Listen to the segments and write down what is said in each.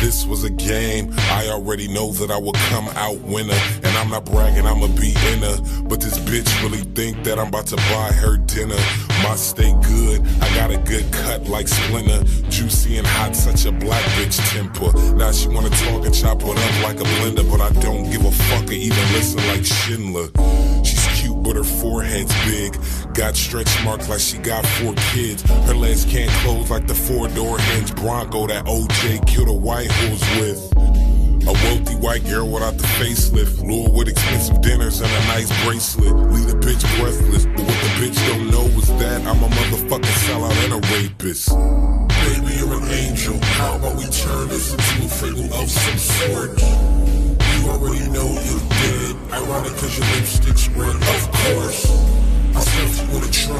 this was a game, I already know that I would come out winner. And I'm not bragging, I'ma be in her. But this bitch really think that I'm about to buy her dinner. My stay good, I got a good cut like Splinter. Juicy and hot, such a black bitch temper. Now she wanna talk and chop it up like a blender, but I don't give a fuck or even listen like Schindler. Cute, but her forehead's big. Got stretch marks like she got four kids. Her legs can't close like the four door hinge Bronco that OJ killed a white horse with. A wealthy white girl without the facelift. Lure with expensive dinners and a nice bracelet. Leave the bitch breathless. But what the bitch don't know is that I'm a motherfucking sellout and a rapist. Baby, you're an angel. How about we turn this into a fable of some sort? You already know dead. Ironic cause your lipstick's red, of course. I stuffed you in a trunk,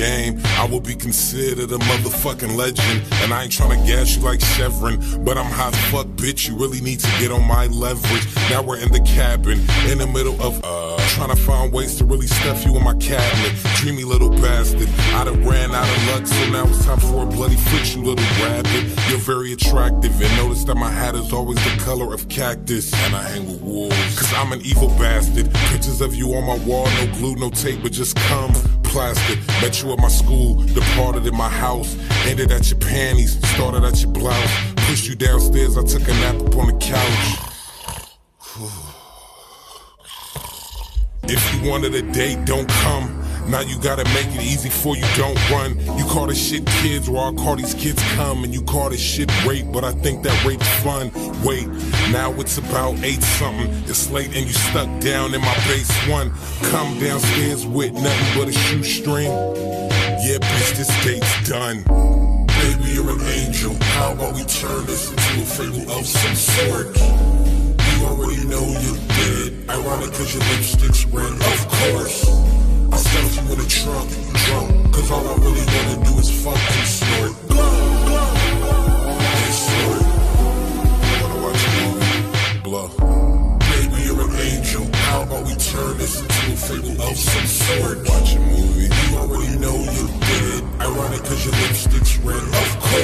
game, I would be considered a motherfucking legend. And I ain't tryna gas you like Chevron, but I'm hot fuck, bitch. You really need to get on my leverage. Now we're in the cabin, in the middle of uh, trying to find ways to really stuff you in my cabinet. Dreamy little bastard. I done ran out of luck, so now it's time for a bloody foot, you little rabbit. You're very attractive, and notice that my hat is always the color of cactus. And I hang with wolves, cause I'm an evil bastard. Pictures of you on my wall, no glue, no tape, but just come plastic. Met you at my school, departed in my house. Ended at your panties, started at your blouse. Pushed you downstairs, I took a nap upon the couch. If you wanted a date, don't come. Now you gotta make it easy for you don't run. You call this shit kids, or I'll call these kids come. And you call this shit rape, but I think that rape's fun. Wait, now it's about eight something. It's late and you stuck down in my base one. Come downstairs with nothing but a shoestring. Yeah, bitch, this date's done. Baby, you're an angel. How about we turn this into a fable of some sort? You already know you're dead. Ironic cause your lipstick's red, of course. I you in a trunk, drunk, cause all I really wanna do is fuck snort. Snort. Wanna watch a movie? Baby, you're an angel. How about we turn this into a fable of some sort? Watch a movie. You already know you're dead. Ironic cause your lipstick's red, of course.